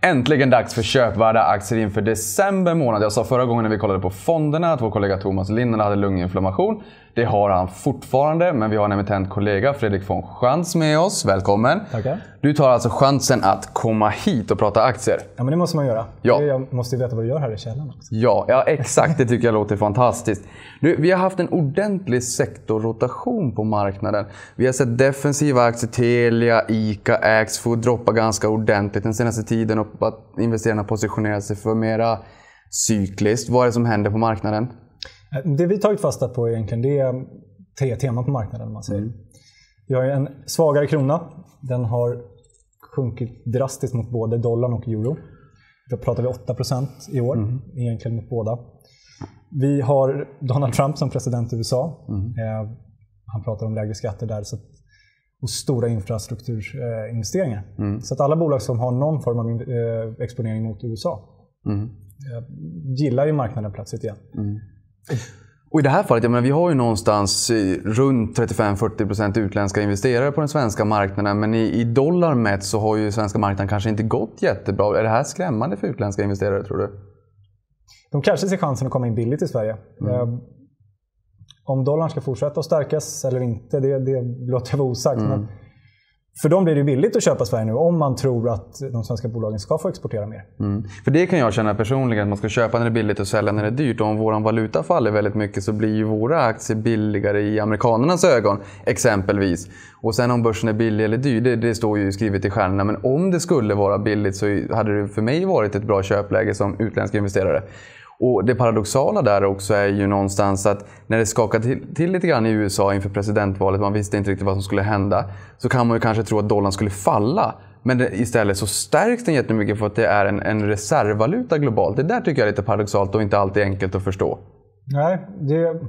Äntligen dags för köpvärda aktier inför december månad. Jag sa förra gången när vi kollade på fonderna att vår kollega Thomas Linden hade lunginflammation. Det har han fortfarande, men vi har en emittent kollega, Fredrik von Schantz, med oss. Välkommen. Tackar. Du tar alltså chansen att komma hit och prata aktier. Ja, men det måste man göra. Ja. Jag måste ju veta vad du gör här i källaren också. Ja, ja exakt. Det tycker jag låter fantastiskt. Du, vi har haft en ordentlig sektorrotation på marknaden. Vi har sett defensiva aktier, Telia, ICA, Axfood droppa ganska ordentligt den senaste tiden och att investerarna positionerar sig för mera cykliskt. Vad är det som händer på marknaden? Eh, Det vi tagit fasta på egentligen, det är tre teman på marknaden. Man säger. Vi har en svagare krona. Den har sjunkit drastiskt mot både dollarn och euro. Då pratar vi 8% i år, egentligen mot båda. Vi har Donald Trump som president i USA. Eh, han pratar om lägre skatter där. Så att, och stora infrastrukturinvesteringar. Så att alla bolag som har någon form av eh, exponering mot USA eh, gillar ju marknaden plötsligt igen. Och i det här fallet, jag menar, vi har ju någonstans runt 35-40% utländska investerare på den svenska marknaden. Men i, i dollar mätt så har ju svenska marknaden kanske inte gått jättebra. Är det här skrämmande för utländska investerare tror du? De kanske ser chansen att komma in billigt i Sverige. Eh, om dollarn ska fortsätta att stärkas eller inte, det, det låter jag vara osagt. Men för dem blir det billigt att köpa Sverige nu om man tror att de svenska bolagen ska få exportera mer. Mm. För det kan jag känna personligen, att man ska köpa när det är billigt och sälja när det är dyrt. Och om vår valuta faller väldigt mycket så blir ju våra aktier billigare i amerikanernas ögon, exempelvis. Och sen om börsen är billig eller dyr, det, det står ju skrivet i stjärnorna. Men om det skulle vara billigt så hade det för mig varit ett bra köpläge som utländsk investerare. Och Det paradoxala där också är ju någonstans att när det skakade till, till lite grann i USA inför presidentvalet, man visste inte riktigt vad som skulle hända, så kan man ju kanske tro att dollarn skulle falla. Men det, istället så stärks den jättemycket för att det är en, en reservvaluta globalt. Det där tycker jag är lite paradoxalt och inte alltid enkelt att förstå. Nej, det,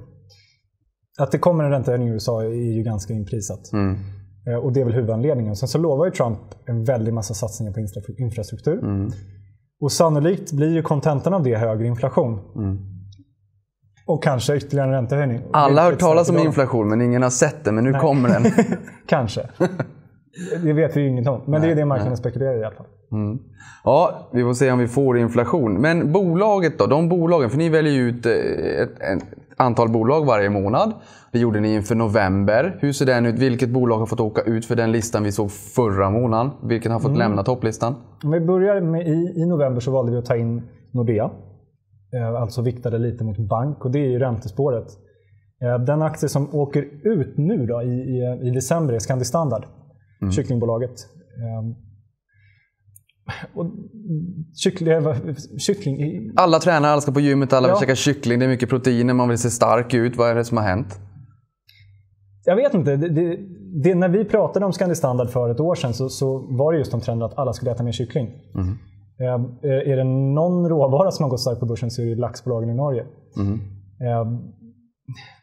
att det kommer en räntehöjning i USA är ju ganska inprisat. Eh, Och det är väl huvudanledningen. Sen så lovar ju Trump en väldig massa satsningar på infra- infrastruktur. Och sannolikt blir ju kontentan av det högre inflation. Och kanske ytterligare en räntehöjning. Alla har hört talas om inflation men ingen har sett det, men nu kommer den. Kanske. Det vet vi ju inget om. Men det är det marknaden spekulerar i alla fall. Ja, vi får se om vi får inflation. Men bolaget då? De bolagen, för ni väljer ju ut eh, ett, ett antal bolag varje månad. Det gjorde ni inför november. Hur ser den ut? Vilket bolag har fått åka ut för den listan vi såg förra månaden? Vilken har fått lämna topplistan? Om vi börjar med i, i november så valde vi att ta in Nordea. Eh, Alltså viktade lite mot bank och det är ju räntespåret. Eh, Den aktie som åker ut nu då, i, i, i december är Scandi Standard, kycklingbolaget. Och kyckling, eh, kyckling, Alla tränar, alla ska på gymmet, alla vill Ja. käka kyckling. Det är mycket proteiner, man vill se stark ut. Vad är det som har hänt? jag vet inte. Det, det, det, när vi pratade om Scandi Standard för ett år sedan så, så var det just om trenden att alla skulle äta mer kyckling. Eh, eh, är det någon råvara som har gått starkt på börsen så är det laxbolagen i Norge. Eh,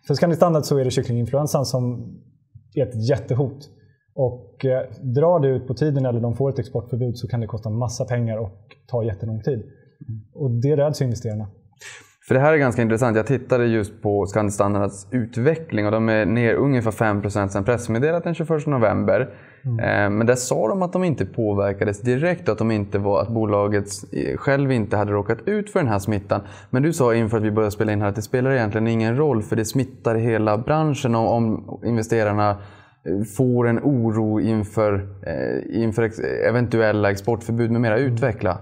för Scandi Standard så är det kycklinginfluensan som är ett jättehot. Och eh, drar det ut på tiden eller de får ett exportförbud så kan det kosta massa pengar och ta jättelång tid. Och det räds investerarna. För det här är ganska intressant. Jag tittade just på Scandi Standards utveckling och de är ner ungefär 5% sedan pressmeddelat den 21 november. Eh, Men där sa de att de inte påverkades direkt, att, de inte var, att bolaget eh, själv inte hade råkat ut för den här smittan. Men du sa inför att vi började spela in här att det spelar egentligen ingen roll för det smittar hela branschen om, investerarna får en oro inför, eh, inför ex- eventuella exportförbud med mera. Utveckla.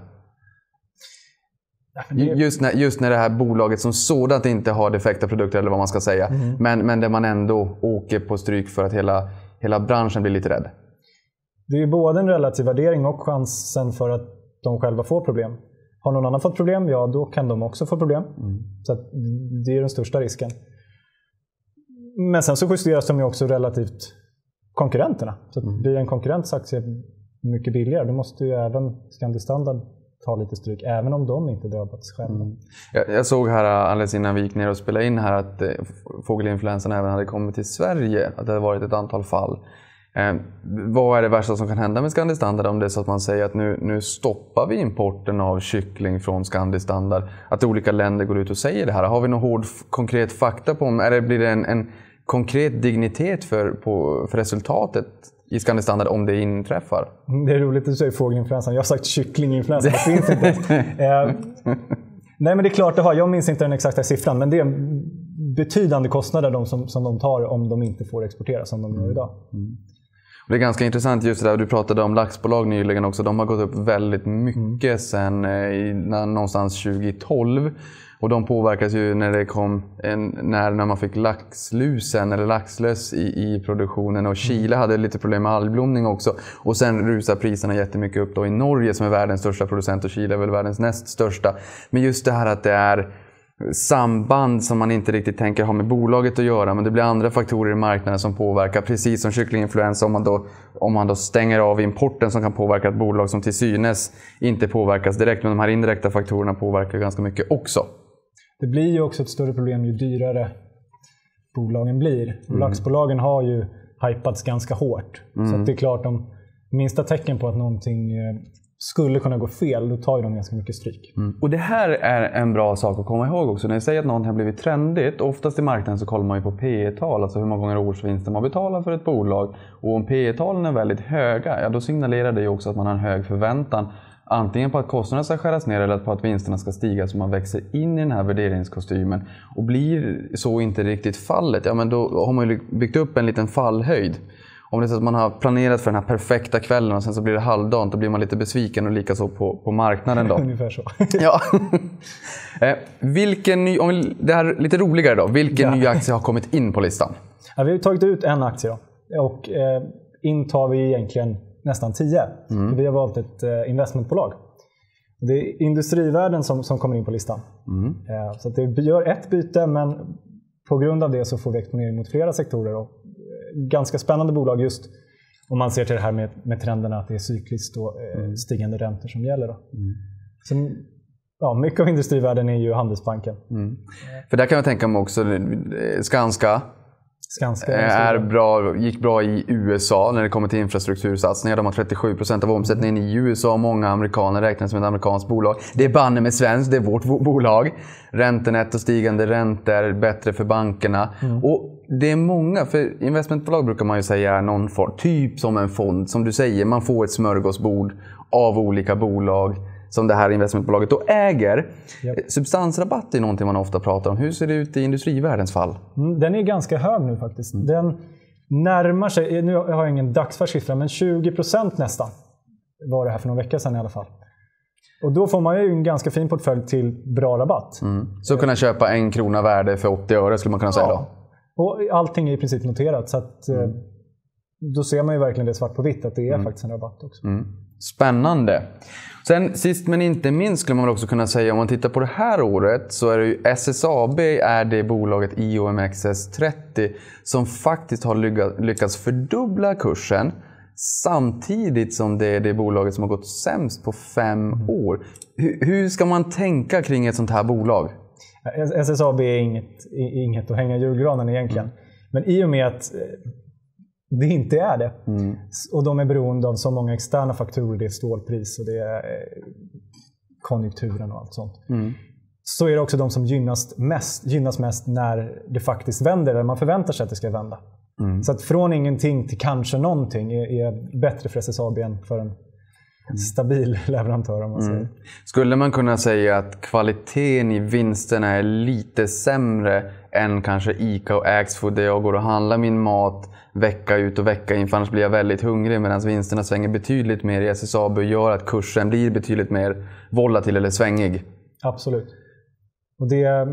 Just när, just när det här bolaget som sådant inte har defekta produkter eller vad man ska säga. Men, men där man ändå åker på stryk för att hela, hela branschen blir lite rädd. Det är ju både en relativ värdering och chansen för att de själva får problem. Har någon annan fått problem, ja då kan de också få problem. Så att det är den största risken. Men sen så justeras de ju också relativt konkurrenterna. Så att blir en konkurrents aktie mycket billigare, då måste ju även Scandi Standard ta lite stryk, även om de inte drabbats själva. Jag, jag såg här alldeles innan vi gick ner och spelade in här att eh, fågelinfluensan även hade kommit till Sverige. Att det hade varit ett antal fall. Eh, vad är det värsta som kan hända med Scandi Standard om det är så att man säger att nu, nu stoppar vi importen av kyckling från Scandi Standard? Att olika länder går ut och säger det här. Har vi någon hård konkret fakta på om, är det, blir det en, en konkret dignitet för, på, för resultatet i Scandi Standard om det inträffar? Det är roligt att du säger fågelinfluensan. Jag har sagt kycklinginfluensa. Det finns inte. eh, nej, men det är klart det har. Jag minns inte den exakta siffran, men det är betydande kostnader de som, som de tar om de inte får exportera som de gör idag. Mm. Det är ganska intressant just det där, du pratade om laxbolag nyligen också. De har gått upp väldigt mycket mm. sen eh, någonstans 2012. Och de påverkas ju när det kom en, när, när man fick laxlusen eller laxlöss i, i produktionen. Och Chile hade lite problem med algblomning också. Och sen rusar priserna jättemycket upp då i Norge som är världens största producent och Chile är väl världens näst största. Men just det här att det är samband som man inte riktigt tänker ha med bolaget att göra. Men det blir andra faktorer i marknaden som påverkar. Precis som kycklinginfluensa om man då, om man då stänger av importen som kan påverka ett bolag som till synes inte påverkas direkt. Men de här indirekta faktorerna påverkar ganska mycket också. Det blir ju också ett större problem ju dyrare bolagen blir. Mm. Laxbolagen har ju hypats ganska hårt. Mm. Så det är klart, de minsta tecken på att någonting eh, skulle kunna gå fel, då tar ju de ganska mycket stryk. Mm. Och Det här är en bra sak att komma ihåg också. När jag säger att någonting har blivit trendigt, oftast i marknaden så kollar man ju på P tal alltså hur många gånger årsvinsten man betalar för ett bolag. Och om P talen är väldigt höga, ja då signalerar det ju också att man har en hög förväntan Antingen på att kostnaderna ska skäras ner eller på att vinsterna ska stiga så man växer in i den här värderingskostymen. Och blir så inte riktigt fallet, ja men då har man ju byggt upp en liten fallhöjd. Om det är så att man har planerat för den här perfekta kvällen och sen så blir det halvdant, då blir man lite besviken och likaså på, på marknaden. Då. Ungefär så. ja. eh, vilken ny, om vi, det här lite roligare då. Vilken ja. ny aktie har kommit in på listan? Ja, vi har tagit ut en aktie då. Och eh, in tar vi egentligen nästan 10. Mm. Vi har valt ett eh, investmentbolag. Det är industrivärden som, som kommer in på listan. Mm. Eh, så det gör ett byte, men på grund av det så får vi exponering mot flera sektorer. Och eh, ganska spännande bolag just om man ser till det här med, med trenderna att det är cykliskt och mm. stigande räntor som gäller. Då. Mm. Så, ja, mycket av industrivärden är ju Handelsbanken. Mm. För där kan jag tänka mig också Skanska, Skanska eh, är bra, gick bra i USA när det kommer till infrastruktursatsningar. De har 37 procent av omsättningen i USA. Många amerikaner räknar som ett amerikanskt bolag. Det är banne med svenskt, det är vårt bolag. Räntenetto, stigande räntor, bättre för bankerna. Mm. Och det är många, för investmentbolag brukar man ju säga är någon form, typ som en fond. Som du säger, man får ett smörgåsbord av olika bolag som det här investmentbolaget då äger. Yep. Substansrabatt är någonting man ofta pratar om. Hur ser det ut i industrivärldens fall? Mm, den är ganska hög nu faktiskt. Mm. Den närmar sig, nu har jag ingen dagsfärsk siffra, men 20 procent nästan var det här för någon vecka sedan i alla fall. Och då får man ju en ganska fin portfölj till bra rabatt. Mm. Så kunna köpa en krona värde för 80 öre skulle man kunna säga ja. då? Och allting är i princip noterat. Så att, eh, mm. Då ser man ju verkligen det svart på vitt, att det är mm. faktiskt en rabatt också. Spännande. Sen sist men inte minst skulle man också kunna säga om man tittar på det här året så är det ju SSAB är det bolaget i OMXS30 som faktiskt har lyckats fördubbla kursen samtidigt som det är det bolaget som har gått sämst på fem år. Hur ska man tänka kring ett sånt här bolag? SSAB är inget, inget att hänga julgranen egentligen. Mm. Men i och med att eh, det inte är det. Mm. Och de är beroende av så många externa faktorer. Det är stålpris och det är eh, konjunkturen och allt sånt. Mm. Så är det också de som gynnas mest, gynnas mest när det faktiskt vänder, eller man förväntar sig att det ska vända. Mm. Så att från ingenting till kanske någonting är, är bättre för SSAB än för en. Stabil leverantör om man säger. Mm. Skulle man kunna säga att kvaliteten i vinsterna är lite sämre än kanske ICA och Axfood där jag går och handlar min mat vecka ut och vecka in för annars blir jag väldigt hungrig medan vinsterna svänger betydligt mer i SSAB och gör att kursen blir betydligt mer volatil eller svängig. Absolut. Och det,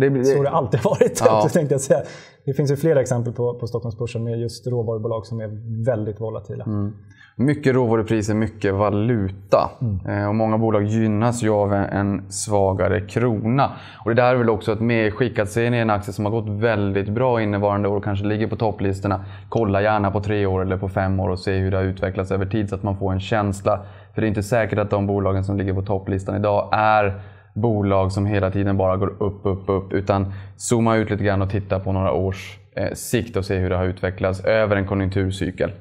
det, det, så har det alltid varit, ja. tänkte jag säga. Det finns ju flera exempel på, på Stockholmsbörsen med just råvarubolag som är väldigt volatila. Mm. Mycket råvarupriser, mycket valuta. Mm. Eh, och många bolag gynnas ju av en svagare krona. Och det där är väl också ett medskick att ser ni en aktie som har gått väldigt bra innevarande år och kanske ligger på topplistorna. Kolla gärna på tre år eller på fem år och se hur det har utvecklats över tid så att man får en känsla. För det är inte säkert att de bolagen som ligger på topplistan idag är bolag som hela tiden bara går upp, upp, upp. Utan zooma ut lite grann och titta på några års eh, sikt och se hur det har utvecklats över en konjunkturcykel.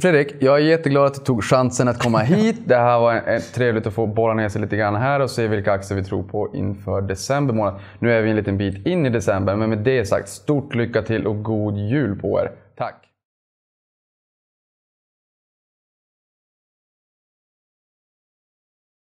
Fredrik, jag är jätteglad att du tog chansen att komma hit. Det här var eh, trevligt att få borra ner sig lite grann här och se vilka aktier vi tror på inför december månad. Nu är vi en liten bit in i december, men med det sagt, stort lycka till och god jul på er. Tack!